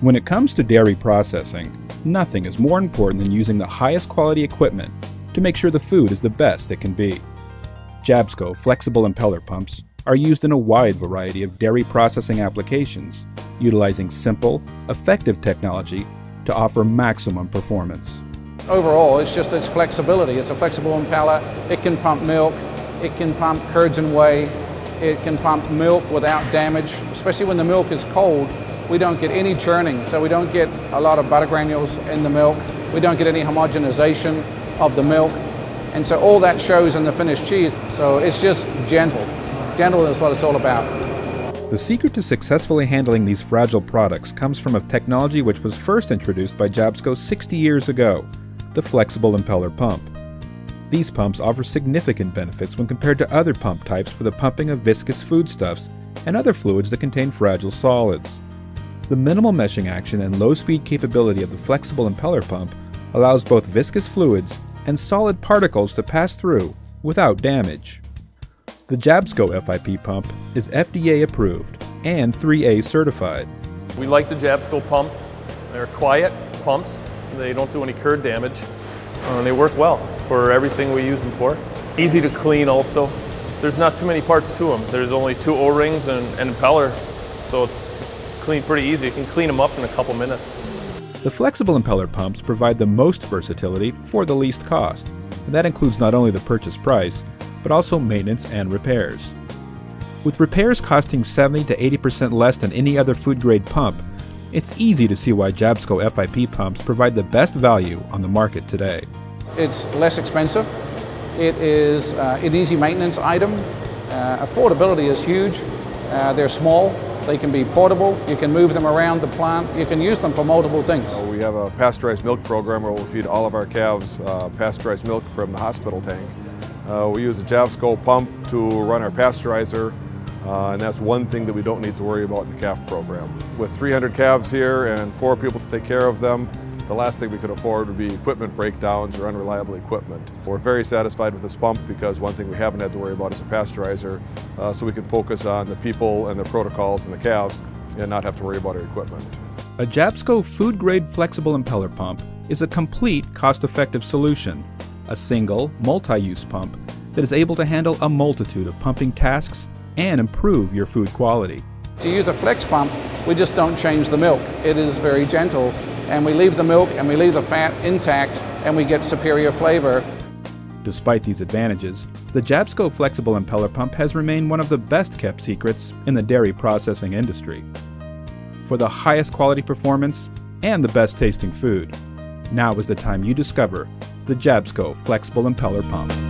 When it comes to dairy processing, nothing is more important than using the highest quality equipment to make sure the food is the best it can be. Jabsco flexible impeller pumps are used in a wide variety of dairy processing applications, utilizing simple, effective technology to offer maximum performance. Overall, it's just its flexibility. It's a flexible impeller. It can pump milk, it can pump curds and whey, it can pump milk without damage, especially when the milk is cold we don't get any churning, so we don't get a lot of butter granules in the milk. We don't get any homogenization of the milk. And so all that shows in the finished cheese. So it's just gentle. Gentle is what it's all about. The secret to successfully handling these fragile products comes from a technology which was first introduced by Jabsco 60 years ago, the flexible impeller pump. These pumps offer significant benefits when compared to other pump types for the pumping of viscous foodstuffs and other fluids that contain fragile solids. The minimal meshing action and low speed capability of the flexible impeller pump allows both viscous fluids and solid particles to pass through without damage. The Jabsco FIP pump is FDA approved and 3A certified. We like the Jabsco pumps. They're quiet pumps. They don't do any curd damage. Uh, they work well for everything we use them for. Easy to clean also. There's not too many parts to them. There's only two O-rings and an impeller, so it's clean pretty easy. You can clean them up in a couple minutes. The flexible impeller pumps provide the most versatility for the least cost, and that includes not only the purchase price, but also maintenance and repairs. With repairs costing 70 to 80% less than any other food grade pump, it's easy to see why Jabsco FIP pumps provide the best value on the market today. It's less expensive, it is uh, an easy maintenance item, uh, affordability is huge, uh, they're small, they can be portable, you can move them around the plant, you can use them for multiple things. We have a pasteurized milk program where we feed all of our calves uh, pasteurized milk from the hospital tank. Uh, we use a Jabsco pump to run our pasteurizer uh, and that's one thing that we don't need to worry about in the calf program. With 300 calves here and four people to take care of them, the last thing we could afford would be equipment breakdowns or unreliable equipment. We're very satisfied with this pump because one thing we haven't had to worry about is a pasteurizer, uh, so we can focus on the people and the protocols and the calves and not have to worry about our equipment. A Jabsco food-grade flexible impeller pump is a complete cost-effective solution, a single, multi-use pump that is able to handle a multitude of pumping tasks and improve your food quality. To use a flex pump, we just don't change the milk. It is very gentle and we leave the milk and we leave the fat intact and we get superior flavor. Despite these advantages, the Jabsco flexible impeller pump has remained one of the best kept secrets in the dairy processing industry. For the highest quality performance and the best tasting food, now is the time you discover the Jabsco flexible impeller pump.